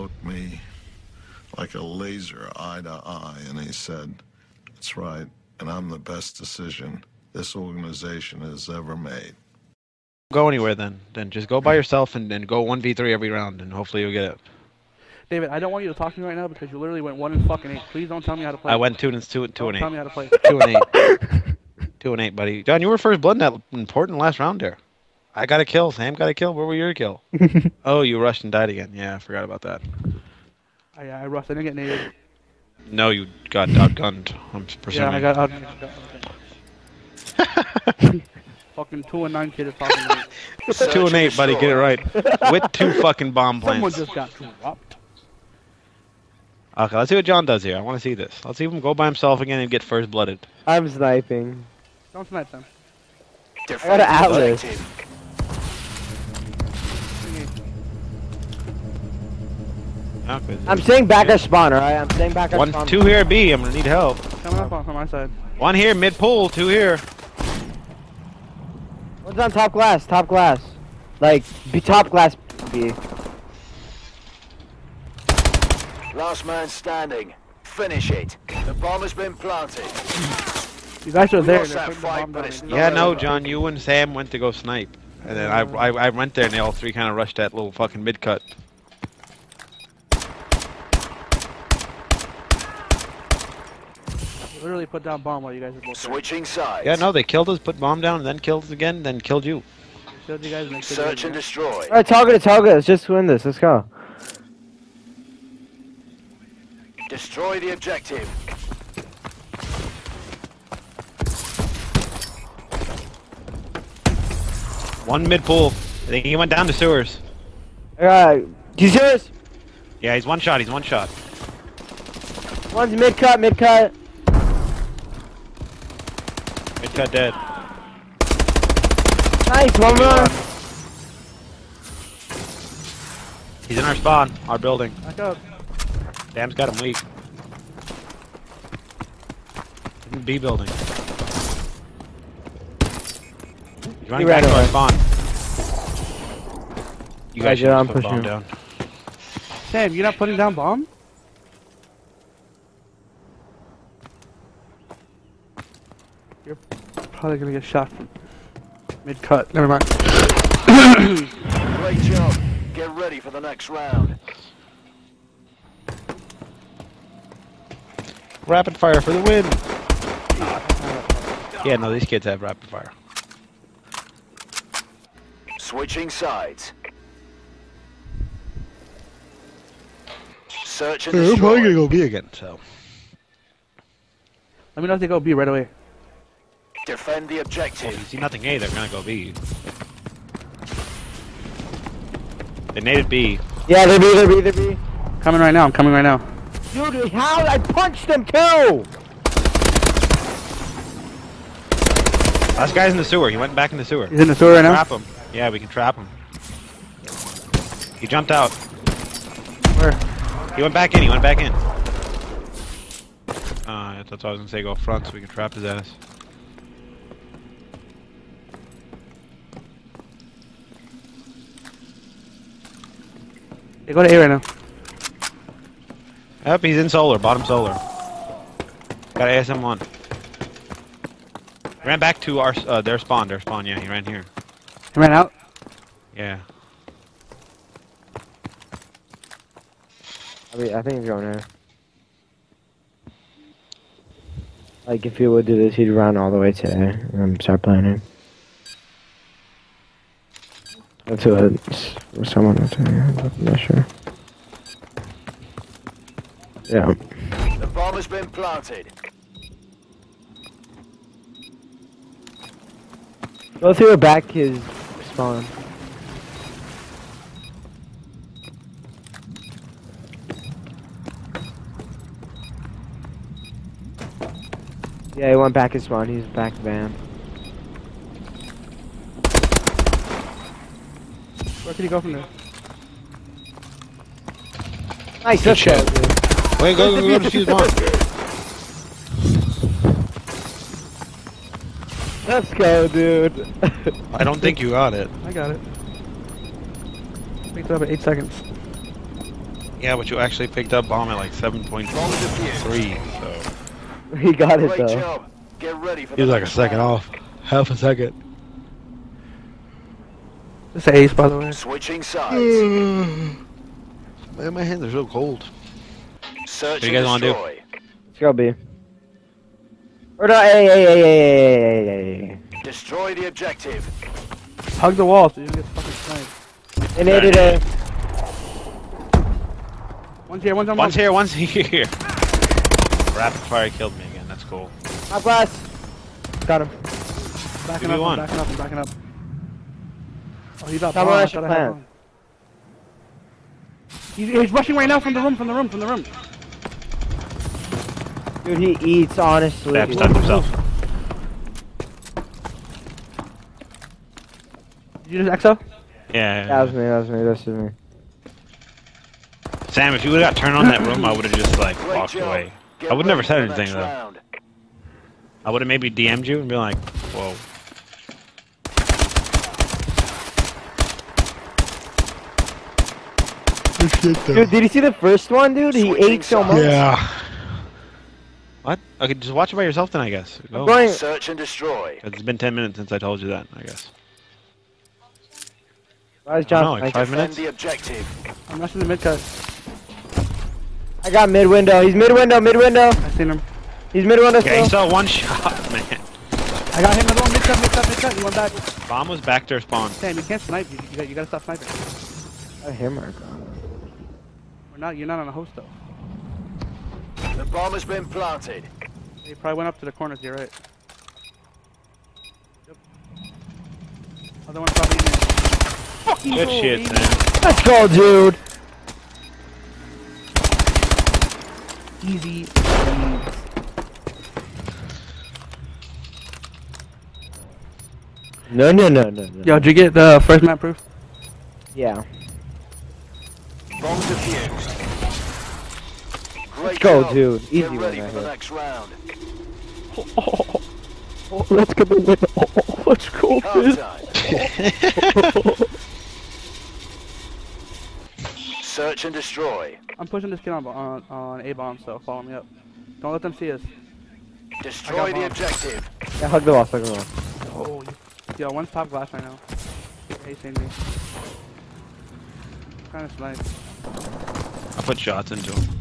looked me like a laser eye to eye and he said, That's right, and I'm the best decision this organization has ever made. Go anywhere then. Then just go by yourself and, and go 1v3 every round and hopefully you'll get it. David, I don't want you to talk to me right now because you literally went one and fucking eight. Please don't tell me how to play. I went two and two, two Don't and tell me how to play. Two and eight. two and eight, buddy. John, you were first blood in that important last round there. I got a kill. Sam got a kill. Where were your kill? oh, you rushed and died again. Yeah, I forgot about that. I, I rushed. I didn't get naded. No, you got outgunned. I'm presuming. Yeah, I got out. fucking two and nine kid is talking to me. two and eight, buddy. Get it right. With two fucking bomb plants. Someone plants. just got dropped. Okay, let's see what John does here. I want to see this. Let's see him go by himself again and get first blooded. I'm sniping. Don't snipe them. I got an atlas. Okay. I'm staying back at spawn, alright? I'm staying back at One, spawn. two here, B. I'm gonna need help. Coming up on from my side. One here, mid pool. Two here. One's on top glass, top glass. Like, be top glass, B. Last man standing. Finish it. The bomb has been planted. You guys are there. lost They're that putting the fight, bomb but down it's here. not Yeah, no. John. You and Sam went to go snipe, and then I, I, I went there, and they all three kind of rushed that little fucking mid cut. Literally put down bomb while you guys are both there. Switching sides. Yeah, no, they killed us, put bomb down, and then killed us again, then killed you. Killed you guys and they killed you Search and destroy. Alright, target it, target it. Let's just win this. Let's go. Destroy the objective. One mid pool. I think he went down to sewers. Alright. He's you see this? Yeah, he's one shot. He's one shot. One's mid cut, mid cut. Mid got dead. Nice, one more. He's in our spawn, our building. Back up. Sam's got him weak. In B building. He's running He ran back to our spawn. You guys should yeah, just put pushing bomb him. down. Sam, you're not putting down bomb? You're probably gonna get shot from mid cut. Never mind. Great job. Get ready for the next round. Rapid fire for the win. Yeah, no, these kids have rapid fire. Switching sides. Search and We're probably gonna go B again, so. Let me know if they go B right away. Defend the Well, if you objective. see nothing A, they're gonna go B. They naded B. Yeah, they're B, they're B, they're B. Coming right now. I'm coming right now. Dude, how? I punched them too! Last guy's in the sewer. He went back in the sewer. He's in the sewer right now. Trap him. Yeah, we can trap him. He jumped out. Where? He went back in. He went back in. Uh, that's what I was gonna say. Go front so we can trap his ass. They go to A right now. Yep, he's in solar. Bottom solar. Got ASM one. Ran back to our uh, their spawn. Their spawn. Yeah, he ran here. He ran out. Yeah. I mean, I think he's going there. Like, if he would do this, he'd run all the way to there and start playing him. That's what someone was saying. I'm not sure. Yeah. The bomb has been planted. Go through the back his spawn. Yeah, he went back his spawn. He's back van. Where can he go from there? Nice, Good let's go, shit. dude. Wait, go, go, go to fuse one. Let's go, dude. I don't think you got it. I got it. Picked it up at eight seconds. Yeah, but you actually picked up bomb at like 7.3, so He got it though. job. Get ready for he was like a second off, half a second. It's ace, by the way. Switching sides. Man, my hands are so cold. Search What do you and guys wanna do? Let's go B. Or no, hey, hey, hey, hey, hey, hey, hey, Destroy the objective. Hug the wall so you don't get fucking sniped. hey. They needed a. One's here, one's on One's one. here, one's here. Rapid fire killed me again. That's cool. Top glass. Got him. Backing Give me up, backing up, backing up. Oh, he's up. Come bomb, on, I I should I plan. He's, he's rushing right now from the room, from the room, from the room. Dude, he eats, honestly. Bab stunned himself. Did you just exo? Yeah. That was me, that was me, that was me. Sam, if you would have got turned on that room, I would have just like Great walked job. away. Get I would've never said anything though. round. I would have maybe DM'd you and be like, whoa. Dude, did you see the first one, dude? He Switching ate so much. Yeah. What? Okay, just watch it by yourself then, I guess. Go. Going, Search and destroy. It's been 10 minutes since I told you that, I guess. Why is I don't know, John? like Like, five minutes? the objective. I'm rushing the mid cut. I got mid window. He's mid window, mid window. I seen him. He's mid window Yeah, he saw one shot, man. I got him another one, mid cut, mid cut, mid cut. He went back. Bomb was back there spawn. Damn, you can't snipe. You, you, got, you gotta stop sniping. I hear my We're not, you're not on a host though. The bomb has been planted. He probably went up to the corner to your right. Yep. Other one probably in there. Fucking Good goal, shit, baby. Sam. Let's go, dude. Easy. No, no, no, no, no. Yo, did you get the first map proof? Yeah. Bomb defused. Great Let's go, job. dude. Easy Get one ready right for the next round. Oh, let's get the win. Oh, let's go, Half Search and destroy. I'm pushing this kid on, on, on A bomb, so follow me up. Don't let them see us. Destroy the objective. Yeah, hug the wall, hug the wall. Oh, yo, one's top glass right now. Acing me. Kind of snipe. I put shots into him.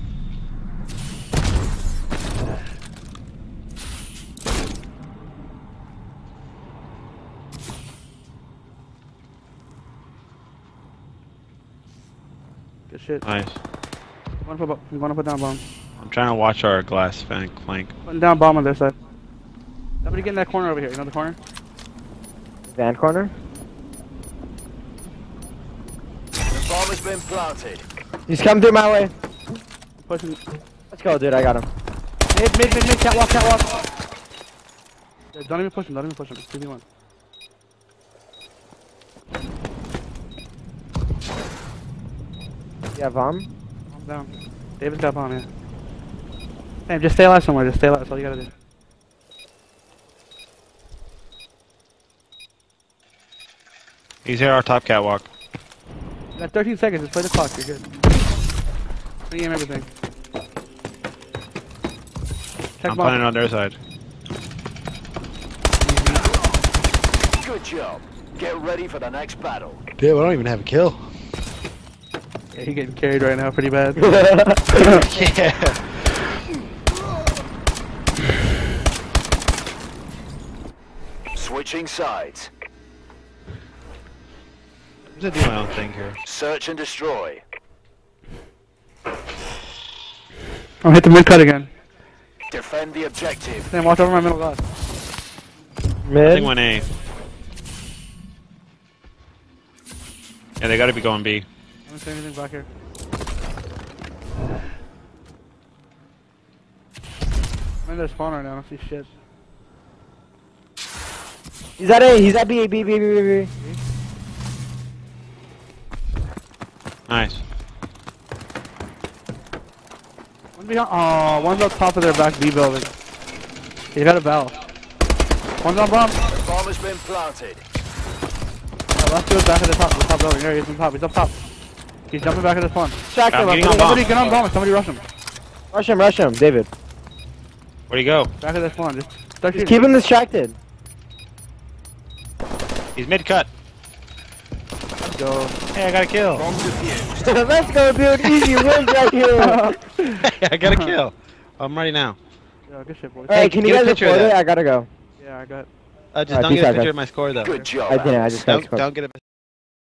Good shit. Nice. You wanna, put, you wanna put down bomb? I'm trying to watch our glass flank. flank. Putting down bomb on their side. Somebody get in that corner over here. You know the corner? Van corner. Been planted. He's coming through my way. Pushing. Let's go, dude. I got him. Mid, mid, mid, mid. Catwalk, catwalk. Yeah, don't even push him. Don't even push him. It's 2v1. Yeah, bomb. Calm down. David's got bomb, yeah. Damn, just stay alive somewhere. Just stay alive. That's all you gotta do. He's here, our top catwalk. You got 13 seconds. Just play the clock. You're good. Pre-game everything. Check I'm bomb. planning on their side. Good job. Get ready for the next battle. Damn, I don't even have a kill. Yeah, he getting carried right now pretty bad. yeah. Switching sides. I'm gonna do my own thing here. Search and destroy. I'm hit the mid cut again. Defend the objective. Then watch over my middle glass. I think one A. Yeah, they gotta be going B. I don't see anything back here. I'm in their spawn right now. I don't see shit. He's at A. He's at B. B. B. B. B. B. Nice. One behind. Oh, one's on top of their back B building. He got a valve. One's on bomb. The bomb has been planted. Oh, let's do back at the top. The top building. There he is on top. He's up top. He's jumping back at the spawn. Distract I'm him. Getting on putting- Somebody get on bomb. Somebody rush him. Rush him, rush him, David. Where'd he go? Back at the spawn. Just start Just keep him distracted. He's mid cut. Let's go. Hey, I got a kill. Let's go, dude. Easy wins right here. I got a kill. I'm ready now. Yeah, good shit, boys. Hey, can you guys picture it? that. I gotta go. Yeah, I got. Uh, just Alright, don't get a picture guys. of my score though. Good job. I didn't. I just got Don't, don't get a